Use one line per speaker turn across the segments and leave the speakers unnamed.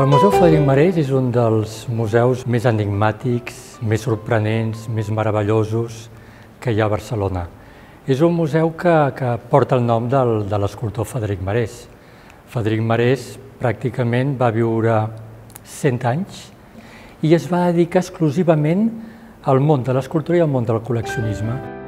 El Museu Frederic Marès és un dels museus més enigmàtics, més sorprenents, més meravellosos que hi ha a Barcelona. És un museu que, que porta el nom del, de l'escultor Frederic Marès. Frederic Marès pràcticament va viure 100 anys i es va dedicar exclusivament al món de l'escultura i al món del col·leccionisme.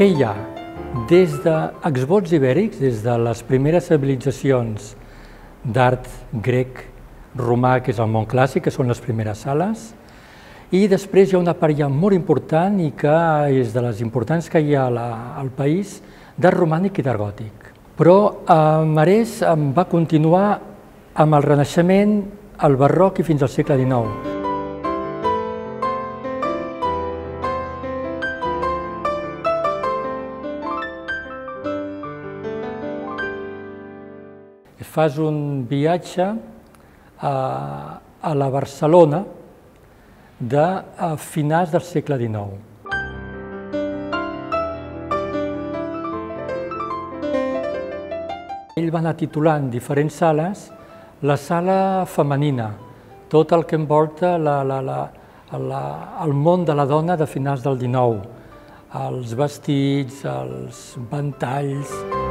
Què hi ha? Des d'exvots ibèrics, des de les primeres civilitzacions d'art grec, romà, que és el món clàssic, que són les primeres sales, i després hi ha una part ja molt important i que és de les importants que hi ha al país, d'art romànic i d'art gòtic. Però eh, Marès va continuar amb el Renaixement, el Barroc i fins al segle XIX. Fas un viatge a, a la Barcelona de a finals del segle XIX. Ell va anar titulant diferents sales, la sala femenina, tot el que envolta la, la, la, la, el món de la dona de finals del XIX, els vestits, els ventalls...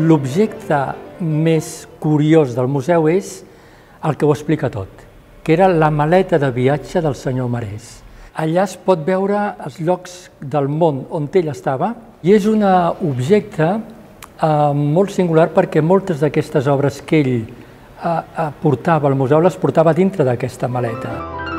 L'objecte més curiós del museu és el que ho explica tot, que era la maleta de viatge del senyor Marès. Allà es pot veure els llocs del món on ell estava i és un objecte eh, molt singular perquè moltes d'aquestes obres que ell eh, portava al museu les portava dintre d'aquesta maleta.